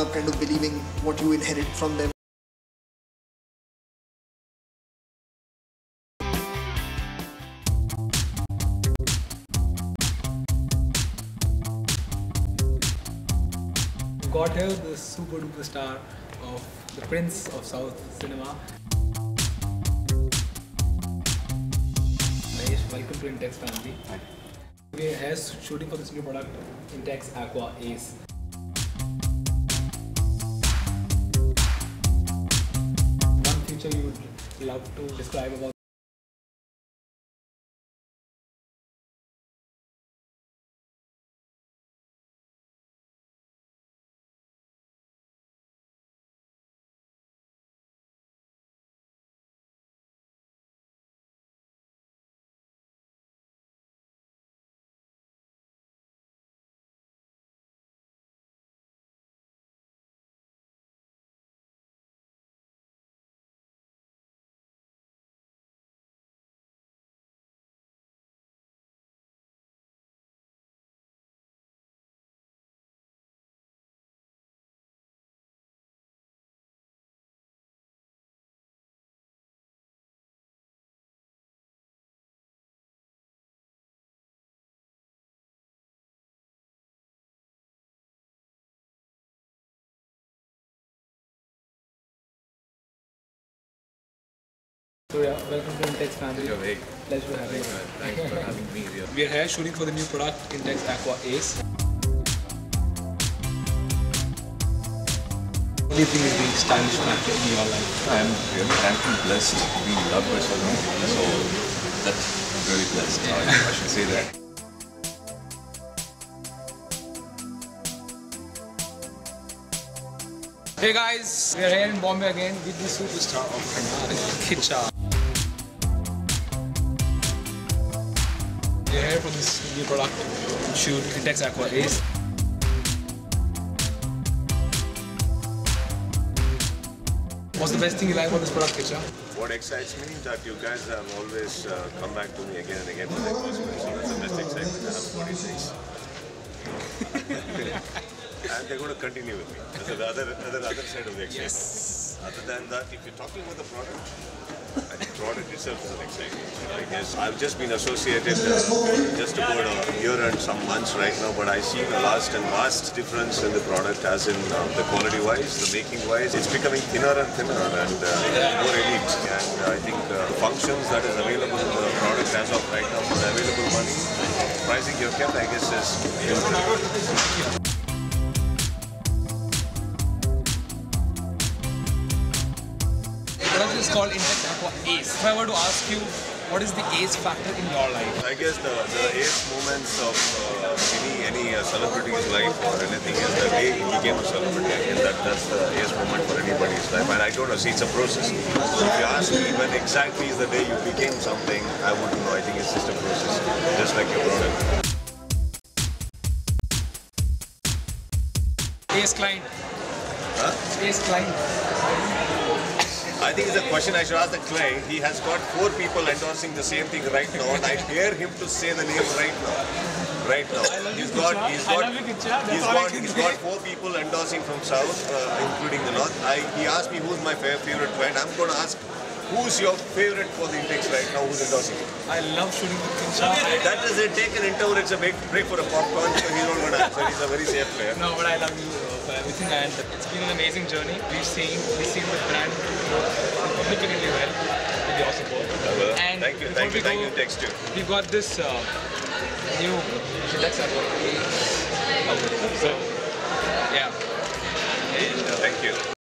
karma kind of believing what you inherit from them. Got here the super duper star of the Prince of South cinema. Mahesh, welcome to Intex family. Hi. We are shooting for this new product, Intex Aqua Ace. One feature you would love to describe about So yeah, welcome to Intex family. You're very Pleasure to have you. Thanks for having me here. We are here shooting for the new product Intex Aqua Ace. What do you think is the stylish factor in your life? I'm really thankful, blessed to be loved by so many people. So that's I'm really blessed. I, I should say that. Hey guys, we are here in Bombay again with the superstar of Karnataka, Kicha. We are here for this new product shoot Intex Aqua Ace. What's the best thing you like about this product, Kicha? What excites me is that you guys have always uh, come back to me again and again for the endorsement. So that's the best excitement I have for these days. and they're going to continue with me. That's the other, other, other side of the excitement. Yes. Other than that, if you're talking about the product, I think product itself is an excitement. I guess I've just been associated uh, just about a year and some months right now, but I see a last and vast difference in the product as in uh, the quality wise, the making wise. It's becoming thinner and thinner and uh, more elite. And I think uh, the functions that is available in the product as of right now for the available money, pricing you've kept, I guess, is product is called Intex Aqua Ace. If I were to ask you, what is the ace factor in your life? I guess the, the ace moments of uh, any any uh, celebrity's life or anything is the way he became a celebrity. I guess that, that's the ace moment for anybody's life. And I don't know, see, it's a process. So if you ask me when exactly is the day you became something, I wouldn't know. I think it's just a process, just like your product. Ace client. Ace client. I think it's a question I should ask the client. He has got four people endorsing the same thing right now, and I dare him to say the name right now. Right now, he's got he's got he's got he's got four people endorsing from south, uh, including the north. I he asked me who's my favorite client. I'm going to ask who's your favorite for the Intex right now. Who's endorsing it? I love shooting with Kicha. That is it. Take an interval. It's a big break for a popcorn. So he's not going to answer. He's a very safe player. No, but I love you uh, for everything, and it's been an amazing journey. We've seen we've seen the brand grow significantly well with your support. Well, And thank you, thank you, we thank go, you. Text you. We've got this uh, new Aqua Ace. So, yeah. Thank you.